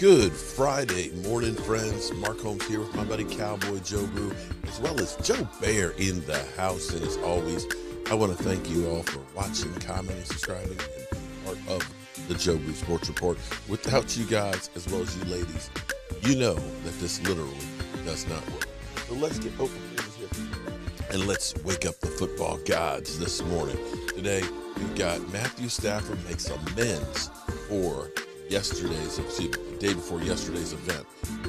Good Friday morning, friends. Mark Holmes here with my buddy Cowboy Joe Brew, as well as Joe Bear in the house. And as always, I want to thank you all for watching, commenting, subscribing, and part of the Joe Brew Sports Report. Without you guys, as well as you ladies, you know that this literally does not work. So let's get open and let's wake up the football gods this morning. Today, we've got Matthew Stafford makes amends for yesterday's, excuse me, the day before yesterday's event.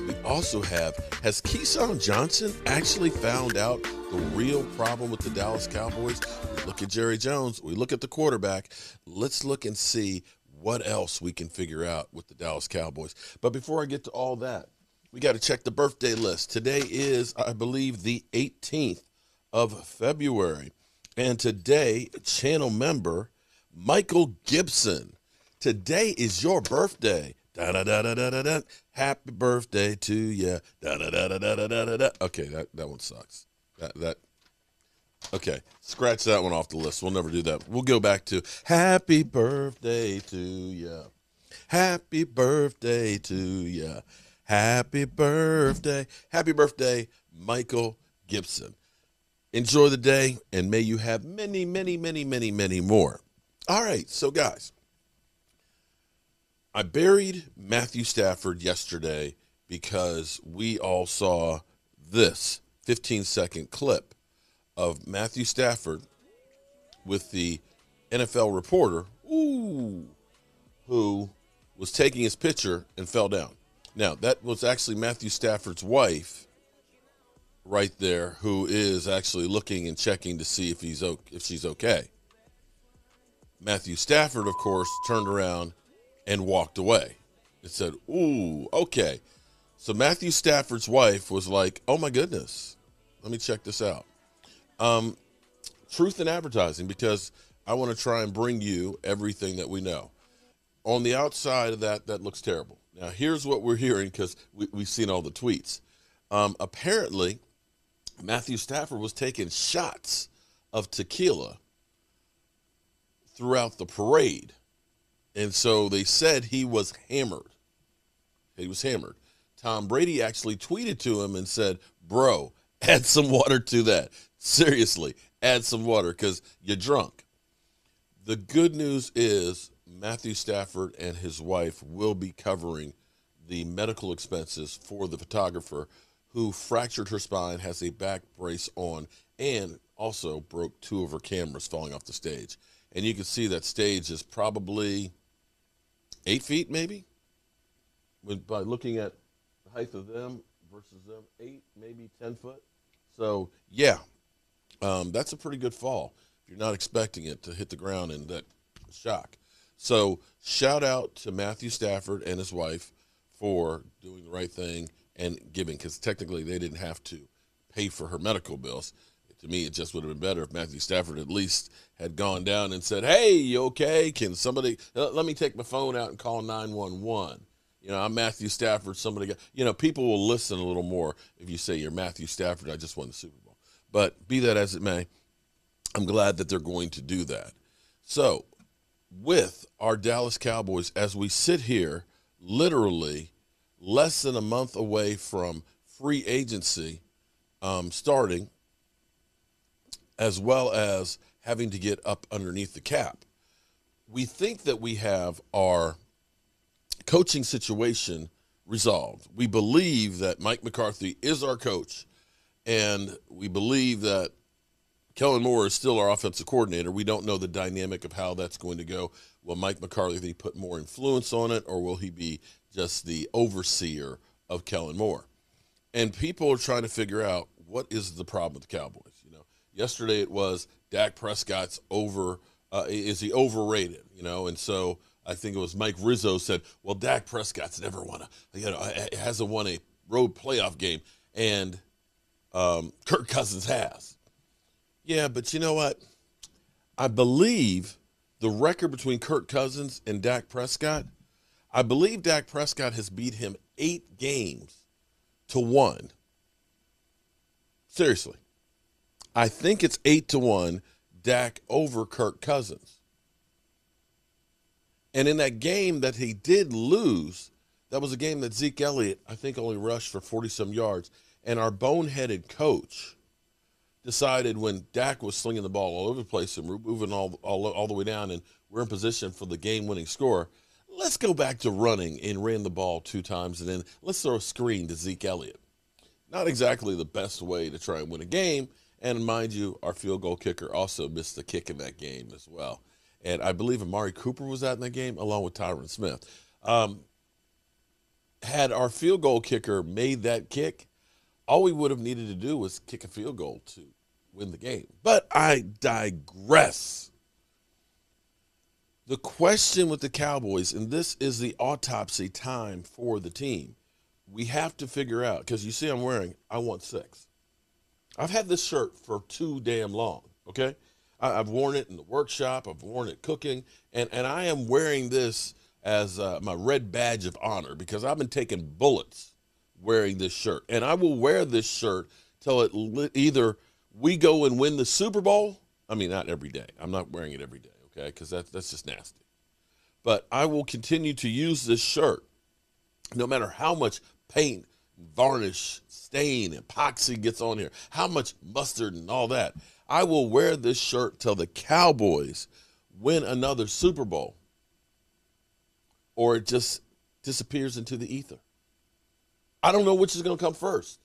We also have, has Keyshawn Johnson actually found out the real problem with the Dallas Cowboys? We look at Jerry Jones, we look at the quarterback. Let's look and see what else we can figure out with the Dallas Cowboys. But before I get to all that, we got to check the birthday list. Today is, I believe, the 18th of February. And today, channel member Michael Gibson Today is your birthday. Da da da da da da da. Happy birthday to you. Da da da da da da da da. Okay, that that one sucks. That that. Okay, scratch that one off the list. We'll never do that. We'll go back to Happy birthday to you. Happy birthday to you. Happy birthday. Happy birthday, Michael Gibson. Enjoy the day and may you have many, many, many, many, many more. All right, so guys. I buried Matthew Stafford yesterday because we all saw this 15 second clip of Matthew Stafford with the NFL reporter, ooh, who was taking his picture and fell down. Now, that was actually Matthew Stafford's wife right there who is actually looking and checking to see if he's if she's okay. Matthew Stafford of course turned around and walked away. It said, Ooh, okay. So Matthew Stafford's wife was like, Oh my goodness, let me check this out. Um, truth in advertising, because I want to try and bring you everything that we know. On the outside of that, that looks terrible. Now, here's what we're hearing because we, have seen all the tweets. Um, apparently, Matthew Stafford was taking shots of tequila throughout the parade and so they said he was hammered. He was hammered. Tom Brady actually tweeted to him and said, Bro, add some water to that. Seriously, add some water because you're drunk. The good news is Matthew Stafford and his wife will be covering the medical expenses for the photographer who fractured her spine, has a back brace on, and also broke two of her cameras falling off the stage. And you can see that stage is probably eight feet maybe? With, by looking at the height of them versus them eight maybe ten foot. So yeah. Um, that's a pretty good fall. If you're not expecting it to hit the ground in that shock. So shout out to matthew stafford and his wife for doing the right thing and giving because technically they didn't have to pay for her medical bills to me, it just would have been better if Matthew Stafford at least had gone down and said, "Hey, you okay? Can somebody uh, let me take my phone out and call 911?" You know, I'm Matthew Stafford. Somebody got, you know, people will listen a little more if you say you're Matthew Stafford. I just won the Super Bowl. But be that as it may, I'm glad that they're going to do that. So, with our Dallas Cowboys, as we sit here, literally less than a month away from free agency um, starting as well as having to get up underneath the cap. We think that we have our coaching situation resolved. We believe that Mike McCarthy is our coach, and we believe that Kellen Moore is still our offensive coordinator. We don't know the dynamic of how that's going to go. Will Mike McCarthy put more influence on it, or will he be just the overseer of Kellen Moore? And people are trying to figure out what is the problem with the Cowboys. Yesterday it was Dak Prescott's over. Uh, is he overrated? You know, and so I think it was Mike Rizzo said, "Well, Dak Prescott's never won a, you know, hasn't won a road playoff game, and um, Kirk Cousins has." Yeah, but you know what? I believe the record between Kirk Cousins and Dak Prescott. I believe Dak Prescott has beat him eight games to one. Seriously. I think it's eight to one Dak over Kirk Cousins. And in that game that he did lose, That was a game that Zeke Elliott, I think, only rushed for 40 some yards. And our boneheaded coach decided when Dak was slinging the ball all over the place and we're moving all, all, all the way down and we're in position for the game winning score, let's go back to running and ran the ball two times and then let's throw a screen to Zeke Elliott. Not exactly the best way to try and win a game. And mind you, our field goal kicker also missed the kick in that game as well. And I believe Amari Cooper was out in that game along with Tyron Smith. Um, had our field goal kicker made that kick, all we would have needed to do was kick a field goal to win the game. But I digress. The question with the Cowboys, and this is the autopsy time for the team, we have to figure out because you see, I'm wearing, I want six. I've had this shirt for too damn long, okay? I, have worn it in the workshop, I've worn it cooking, and, and I am wearing this as uh, my red badge of honor because I've been taking bullets wearing this shirt. And I will wear this shirt till it li- either we go and win the Super Bowl. I mean, not every day. I'm not wearing it every day, okay? Because that's, that's just nasty. But I will continue to use this shirt no matter how much paint, varnish, stain, epoxy gets on here, how much mustard and all that. I will wear this shirt till the Cowboys win another Super Bowl or it just disappears into the ether. I don't know which is going to come first,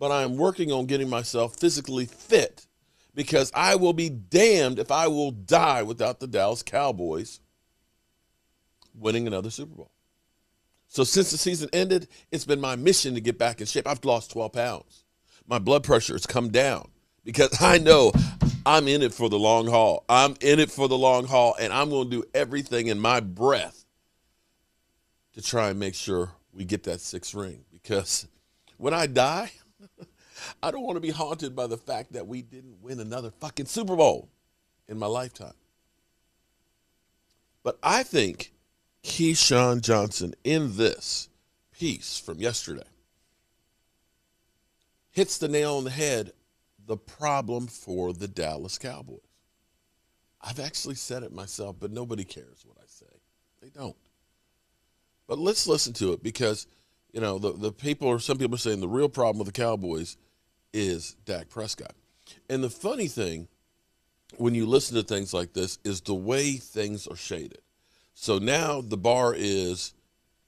but I am working on getting myself physically fit because I will be damned if I will die without the Dallas Cowboys winning another Super Bowl. So since the season ended, it's been my mission to get back in shape. I've lost 12 pounds. My blood pressure has come down because I know I'm in it for the long haul. I'm in it for the long haul, and I'm going to do everything in my breath to try and make sure we get that sixth ring because when I die, I don't want to be haunted by the fact that we didn't win another fucking Super Bowl in my lifetime. But I think Keyshawn Johnson in this piece from yesterday hits the nail on the head the problem for the Dallas Cowboys. I've actually said it myself, but nobody cares what I say. They don't. But let's listen to it because, you know, the, the people or some people are saying the real problem with the Cowboys is Dak Prescott. And the funny thing, when you listen to things like this, is the way things are shaded. So now the bar is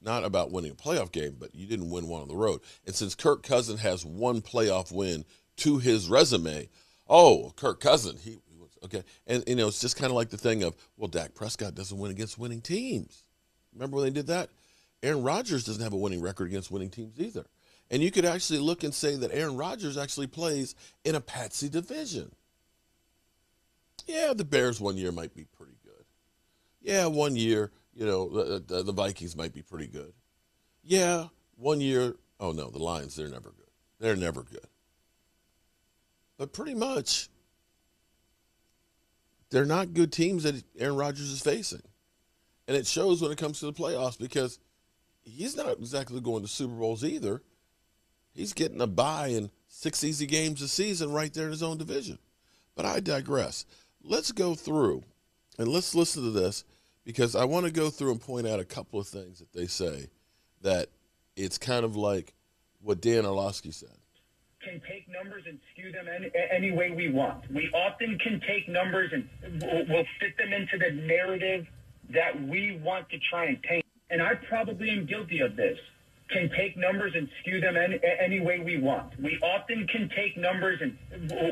not about winning a playoff game, but you didn't win one on the road. And since Kirk Cousin has one playoff win to his resume, oh, Kirk Cousin, he, was okay. And you know, it's just kind of like the thing of, well, Dak Prescott doesn't win against winning teams. Remember when they did that? Aaron Rodgers doesn't have a winning record against winning teams either. And you could actually look and say that Aaron Rodgers actually plays in a patsy division. Yeah, the Bears one year might be pretty. Yeah, one year, you know, the, the, the Vikings might be pretty good. Yeah, one year, oh no, the Lions, they're never good. They're never good. But pretty much, they're not good teams that Aaron Rodgers is facing. And it shows when it comes to the playoffs because – he's not exactly going to Super Bowls either. He's getting a bye in six easy games a season right there in his own division. But I digress. Let's go through and let's listen to this because I want to go through and point out a couple of things that they say that it's kind of like what Dan Orlovsky said. Can take numbers and skew them any, any way we want. We often can take numbers and we'll, fit them into the narrative that we want to try and paint and I probably am guilty of this, can take numbers and skew them any, any way we want. We often can take numbers and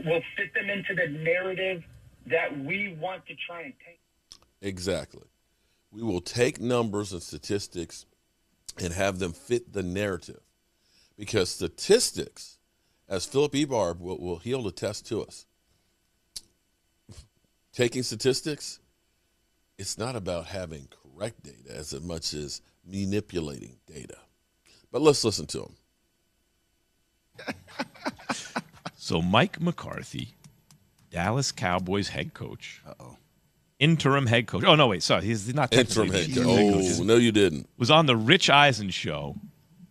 we'll fit them into the narrative that we want to try and take. Exactly. We will take numbers and statistics and have them fit the narrative. Because statistics, as Philip Ebarb will, will he'll attest to us, taking statistics, it's not about having correct data as much as manipulating data. But let's listen to him. so, Mike McCarthy, Dallas Cowboys head coach. Uh-oh. Interim head coach. Oh, no, wait. Sorry. He's not interim head coach. Oh, no, you didn't. Was on the Rich Eisen show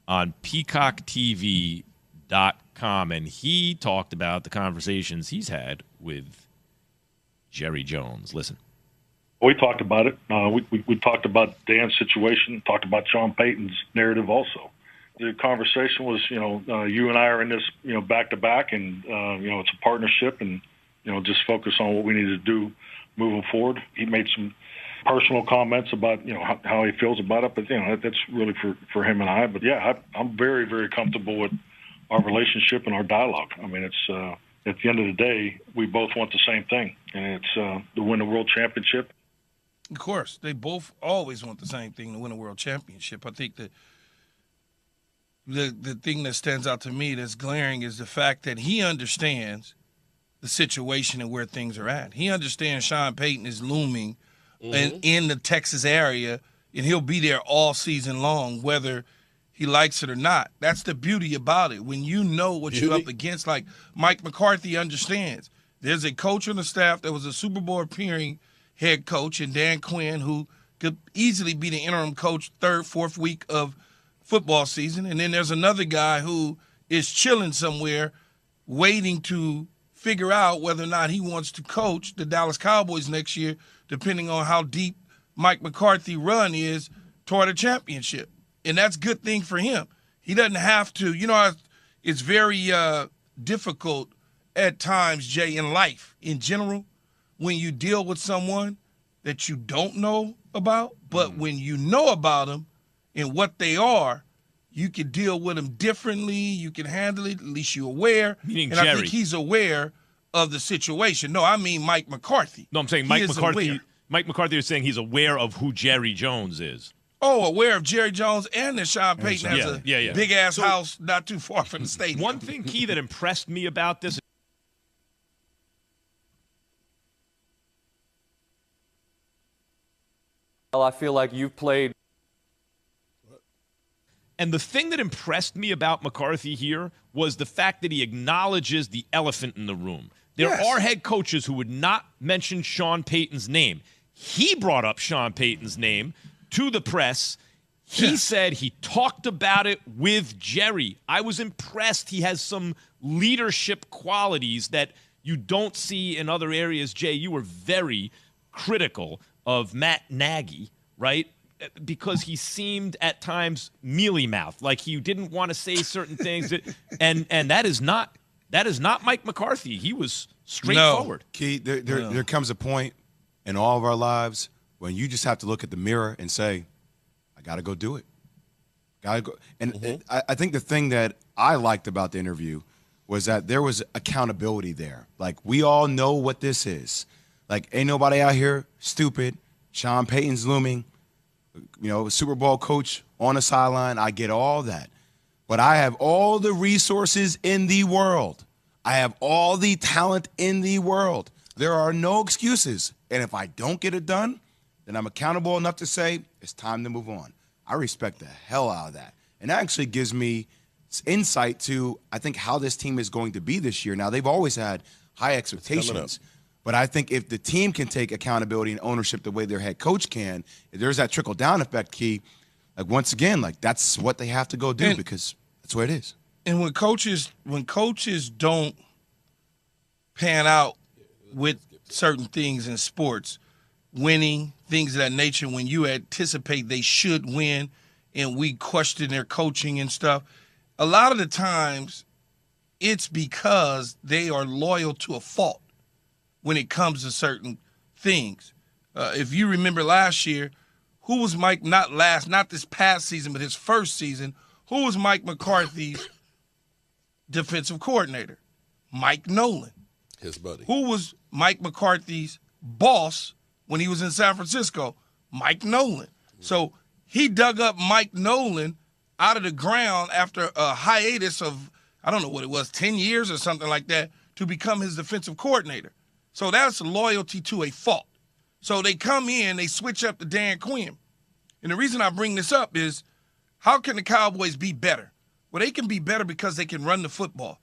on peacocktv.com, and he talked about the conversations he's had with Jerry Jones. Listen. We talked about it. Uh, we, we, we talked about Dan's situation, talked about Sean Payton's narrative also. The conversation was, you know, uh, you and I are in this, you know, back to back, and uh, you know, it's a partnership, and you know, just focus on what we need to do moving forward. He made some personal comments about, you know, how, how he feels about it, but you know, that's really for for him and I. But yeah, I, I'm very very comfortable with our relationship and our dialogue. I mean, it's uh, at the end of the day, we both want the same thing, and it's uh, to win the world championship. Of course, they both always want the same thing to win a world championship. I think that the the thing that stands out to me that's glaring is the fact that he understands the situation and where things are at. He understands Sean Payton is looming mm-hmm. in, in the Texas area, and he'll be there all season long, whether he likes it or not. That's the beauty about it. When you know what beauty. you're up against, like Mike McCarthy understands. There's a coach on the staff that was a Super Bowl appearing head coach, and Dan Quinn, who could easily be the interim coach third, fourth week of football season. And then there's another guy who is chilling somewhere, waiting to figure out whether or not he wants to coach the Dallas Cowboys next year, depending on how deep Mike McCarthy run is toward a championship. And that's a good thing for him. He doesn't have to, you know, it's very uh, difficult at times, Jay, in life in general, when you deal with someone that you don't know about, but mm. when you know about them and what they are, you can deal with them differently. You can handle it. At least you're aware. Meaning and Jerry. I think he's aware of the situation. No, I mean Mike McCarthy. No, I'm saying Mike McCarthy. Aware. Mike McCarthy is saying he's aware of who Jerry Jones is. Oh, aware of Jerry Jones and that Sean Payton has yeah, a yeah, yeah. big ass so, house not too far from the stadium. One thing key that impressed me about this Well, I feel like you've played. And the thing that impressed me about McCarthy here was the fact that he acknowledges the elephant in the room. There yes. are head coaches who would not mention Sean Payton's name. He brought up Sean Payton's name to the press. He said he talked about it with Jerry. I was impressed. He has some leadership qualities that you don't see in other areas. Jay, you were very critical of Matt Nagy, right? Because he seemed at times mealy mouthed, like he didn't want to say certain things, that, and and that is not that is not Mike McCarthy. He was straightforward. No. Key, there, there, no. there comes a point in all of our lives when you just have to look at the mirror and say, "I got to go do it." Got to go. And mm-hmm. I, I think the thing that I liked about the interview was that there was accountability there. Like we all know what this is. Like, ain't nobody out here stupid. Sean Payton's looming. You know, Super Bowl coach on the sideline. I get all that. But I have all the resources in the world. I have all the talent in the world. There are no excuses. And if I don't get it done, then I'm accountable enough to say it's time to move on. I respect the hell out of that. And that actually gives me insight to, I think, how this team is going to be this year. Now, they've always had high expectations. But I think if the team can take accountability and ownership the way their head coach can, there's that trickle down effect key. Like once again, like that's what they have to go do and, because that's where it is. And when coaches when coaches don't pan out with certain things in sports, winning, things of that nature, when you anticipate they should win and we question their coaching and stuff, a lot of the times it's because they are loyal to a fault when it comes to certain things. Uh, if you remember last year, who was Mike? Not last, not this past season, but his first season. Who was Mike McCarthy's defensive coordinator? Mike Nolan. His buddy. Who was Mike McCarthy's boss when he was in San Francisco? Mike Nolan. So he dug up Mike Nolan out of the ground after a hiatus of, I don't know what it was, 10 years or something like that, to become his defensive coordinator. So that's loyalty to a fault. So they come in, they switch up to Dan Quinn. And the reason I bring this up is how can the Cowboys be better? Well, they can be better because they can run the football.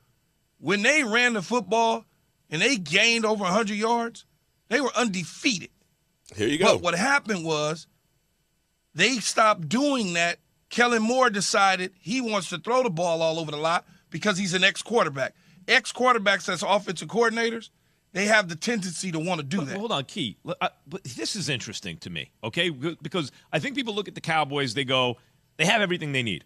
When they ran the football and they gained over 100 yards, they were undefeated. Here you go. But what happened was they stopped doing that. Kellen Moore decided he wants to throw the ball all over the lot because he's an ex quarterback. Ex quarterbacks as offensive coordinators – they have the tendency to want to do But that. Hold on, Key. Uh, But this is interesting to me, okay? Because I think people look at the Cowboys, they go, they have everything they need.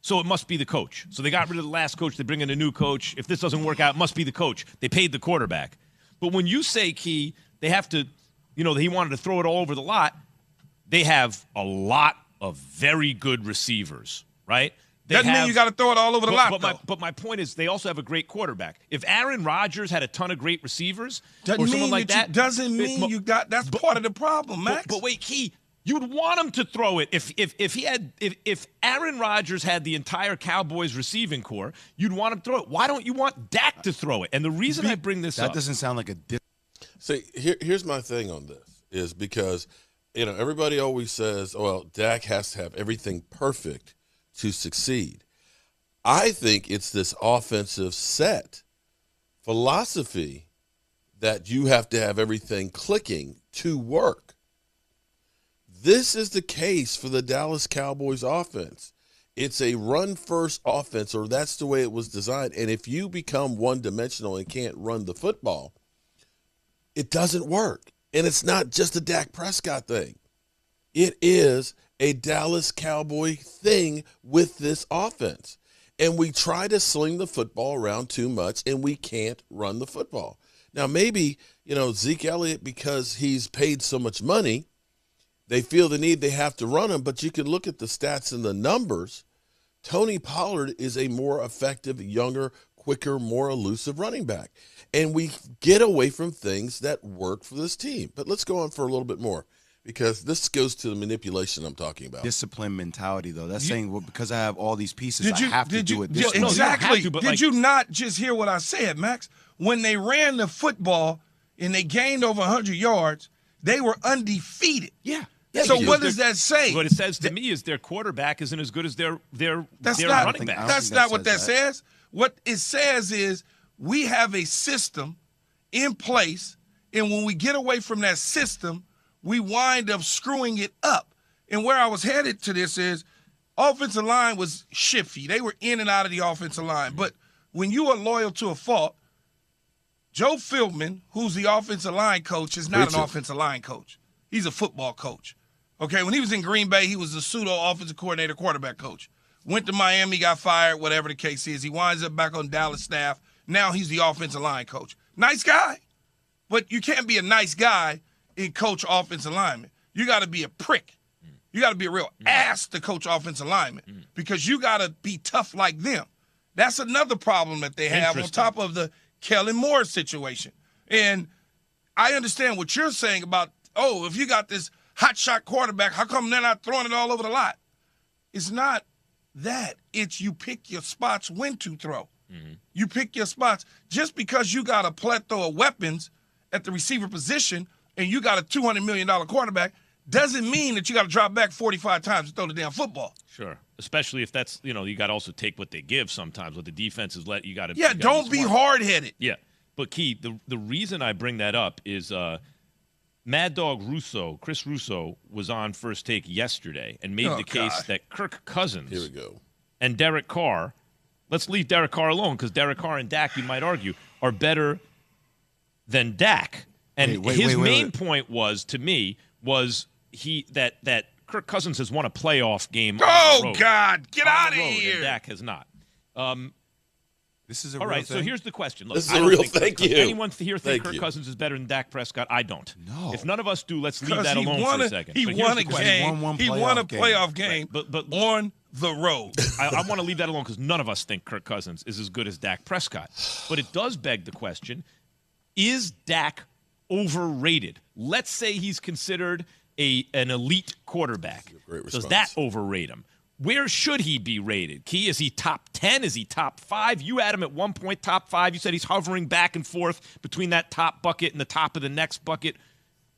So it must be the coach. So they got rid of the last coach, they bring in a new coach. If this doesn't work out, it must be the coach. They paid the quarterback. But when you say, Key, they have to, you know, he wanted to throw it all over the lot, they have a lot of very good receivers, right? They Doesn't mean have- you got to throw it all over the but, lot, but my, but my point is, they also have a great quarterback. If Aaron Rodgers had a ton of great receivers, Doesn't or someone mean like that, you- that, doesn't mean but- you got. That's part of the problem, Max. But, but wait, Key, you'd want him to throw it if if if he had if if Aaron Rodgers had the entire Cowboys receiving corps, you'd want him to throw it. Why don't you want Dak to throw it? And the reason I bring this up That up, doesn't sound like a. Di- See, here, here's my thing on this is because, you know, everybody always says, oh, well, Dak has to have everything perfect to succeed. I think it's this offensive set philosophy that you have to have everything clicking to work. This is the case for the Dallas Cowboys offense. It's a run first offense, or that's the way it was designed. And if you become one dimensional and can't run the football, it doesn't work. And it's not just a Dak Prescott thing. It is a Dallas Cowboy thing with this offense. And we try to sling the football around too much and we can't run the football. Now, maybe, you know, Zeke Elliott, because he's paid so much money, they feel the need they have to run him, but you can look at the stats and the numbers. Tony Pollard is a more effective, younger, quicker, more elusive running back. And we get away from things that work for this team. But let's go on for a little bit more because this goes to the manipulation I'm talking about. discipline mentality, though. That's saying well, because I have all these pieces, Did you I have to did do it did- this way. No, you exactly? to, but did like- you not just hear what I said, Max? When they ran the football and they gained over 100 yards, they were undefeated. yeah. so what does that say? What it says to me is their quarterback isn't as good as their their That's their not running back. don't that's think not what that that. says. What it says is we have a system in place, and when we get away from that system, we wind up screwing it up. And where I was headed to this is offensive line was shifty. They were in and out of the offensive line. But when you are loyal to a fault, Joe Philbin, who's the offensive line coach, is not Preach an it. offensive line coach. He's a football coach. Okay, when he was in Green Bay, he was a pseudo offensive coordinator, quarterback coach. Went to Miami, got fired, whatever the case is. He winds up back on Dallas staff. Now he's the offensive line coach. Nice guy, but you can't be a nice guy and coach offensive lineman. You got to be a prick. You got to be a real mm. ass to coach offensive lineman mm. because you got to be tough like them. That's another problem that they have on top of the Kellen Moore situation. And I understand what you're saying about, oh, if you got this hot shot quarterback, how come they're not throwing it all over the lot? It's not that. It's you pick your spots when to throw. Mm-hmm. You pick your spots. Just because you got a plethora of weapons at the receiver position and you got a $200 million quarterback doesn't mean that you got to drop back 45 times to throw the damn football. Sure, especially if that's you know you got to also take what they give sometimes. What the defense is let you got to Yeah, don't be hard headed. Yeah, but Key, the the reason I bring that up is uh, Mad Dog Russo, Chris Russo, was on First Take yesterday and made Oh, the case God. that Kirk Cousins Here we go. and Derek Carr. Let's leave Derek Carr alone because Derek Carr and Dak, you might argue, are better than Dak. And Wait, wait, his wait, wait, main wait. point was to me was he that that Kirk Cousins has won a playoff game. on the Oh, road. God. Get On out the of road, here. And Dak has not. Um, This is a all real right, so here's the question. Look, This is I a don't real think Kirk thank Cousins- you. Anyone here think Thank Kirk you. Cousins is better than Dak Prescott? I don't. No. If none of us do, let's leave that he alone for a a, second. he But here's won the a question. game. Won one he won a playoff game. playoff game But- but- on the road. I, I want to leave that alone because none of us think Kirk Cousins is as good as Dak Prescott. But it does beg the question is Dak overrated? Let's say he's considered a an elite quarterback. Does that overrate him? Where should he be rated? Key, is he top 10? Is he top five? You had him at one point top five. You said he's hovering back and forth between that top bucket and the top of the next bucket.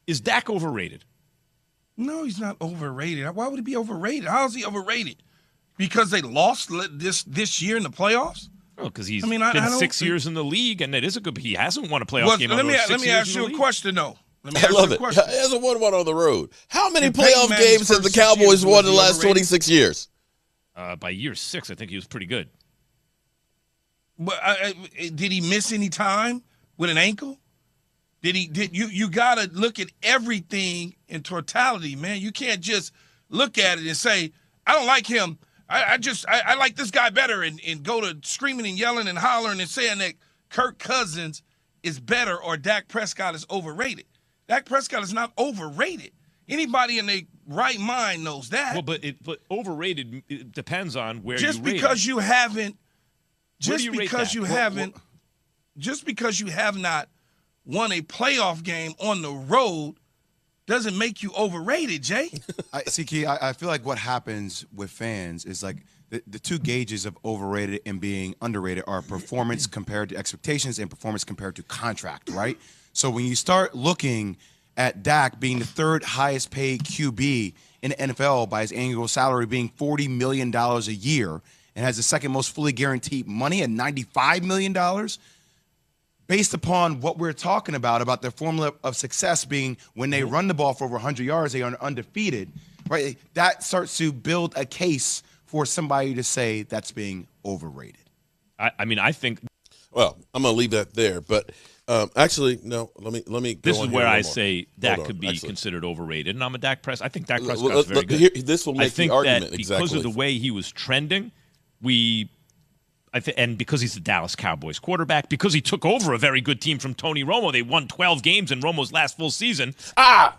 Is Dak overrated? No, he's not overrated. Why would he be overrated? How is he overrated? Because they lost this this year in the playoffs. Because he's I mean, I- been I six think- years in the league, and it is a good. He hasn't won a playoff Was- game. let me let me ask you a league. question though. Let I love a it. Question. Hasn't won one on the road. How many In Peyton playoff Manning's games have the Cowboys won in the last 26 years? Uh, by year six, I think he was pretty good. But I, I- did he miss any time with an ankle? Did he did you you gotta look at everything in totality, man. You can't just look at it and say, I don't like him. I, I just I, I, like this guy better and, and go to screaming and yelling and hollering and saying that Kirk Cousins is better or Dak Prescott is overrated. Dak Prescott is not overrated. Anybody in their right mind knows that. Well, but it but overrated it depends on where just you because you haven't just you because you well, haven't well, just because you have not won a playoff game on the road doesn't make you overrated, Jay. I see, Key. I, I, feel like what happens with fans is like the, the two gauges of overrated and being underrated are performance compared to expectations and performance compared to contract, right? So when you start looking at Dak being the third highest paid QB in the NFL by his annual salary being $40 million a year and has the second most fully guaranteed money at $95 million, based upon what we're talking about, about their formula of success being when they run the ball for over 100 yards, they are undefeated, right? That starts to build a case for somebody to say that's being overrated. I, I mean, I think. Well, I'm going to leave that there, but um, actually, no. Let me let me. this is where I say that could be actually. considered overrated, and I'm a Dak Press. I think Dak Prescott's well, very good. Here, this will make I think the argument that exactly. because of the way he was trending, we I th- and because he's the Dallas Cowboys quarterback, because he took over a very good team from Tony Romo, they won 12 games in Romo's last full season. Ah,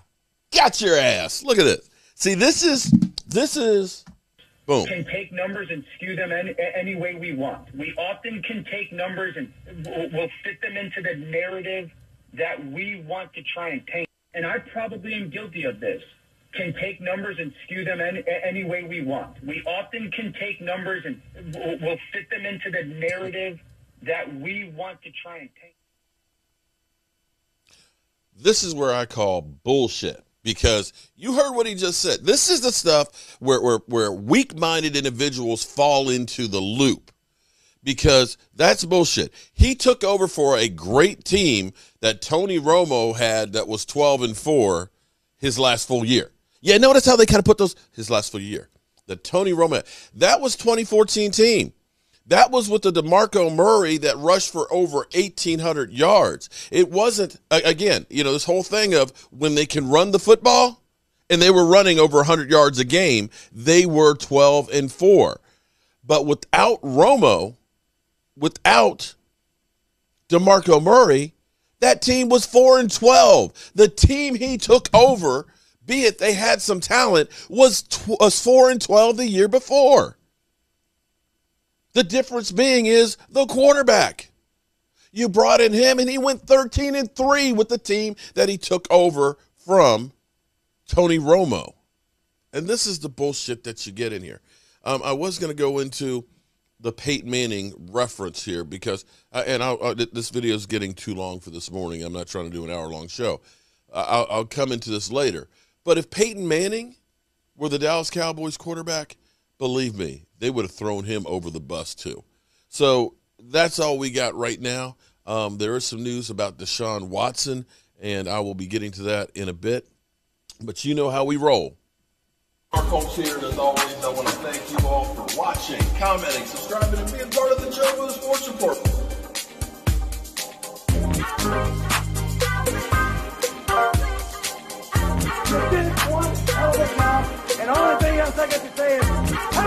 got your ass. Look at this. See, this is this is boom. Can take numbers and skew them any, any way we want. We often can take numbers and we'll fit them into the narrative that we want to try and paint. And I probably am guilty of this can take numbers and skew them any, any way we want. We often can take numbers and we'll fit them into the narrative that we want to try and paint. This is where I call bullshit because you heard what he just said. This is the stuff where, where, where weak minded individuals fall into the loop because that's bullshit. He took over for a great team that Tony Romo had that was 12 and 4 his last full year. Yeah, notice how they kind of put those his last full year. The Tony Romo. That was 2014 team. That was with the DeMarco Murray that rushed for over 1,800 yards. It wasn't, again, you know, this whole thing of when they can run the football and they were running over 100 yards a game, they were 12 and 4. But without Romo, without DeMarco Murray, that team was 4 and 12. The team he took over be it they had some talent, was, tw- was 4 and 12 the year before. The difference being is the quarterback. You brought in him and he went 13 and 3 with the team that he took over from Tony Romo. And this is the bullshit that you get in here. Um, I was going to go into the Peyton Manning reference here because, uh, and I'll, uh, this video is getting too long for this morning. I'm not trying to do an hour long show. Uh, I'll, I'll come into this later. But if Peyton Manning were the Dallas Cowboys quarterback, believe me, they would have thrown him over the bus too. So that's all we got right now. Um, there is some news about Deshaun Watson, and I will be getting to that in a bit. But you know how we roll. Our folks here, and as always, I want to thank you all for watching, commenting, subscribing, and being part of the Joe for the Sports Report. And the only thing else I got to say is,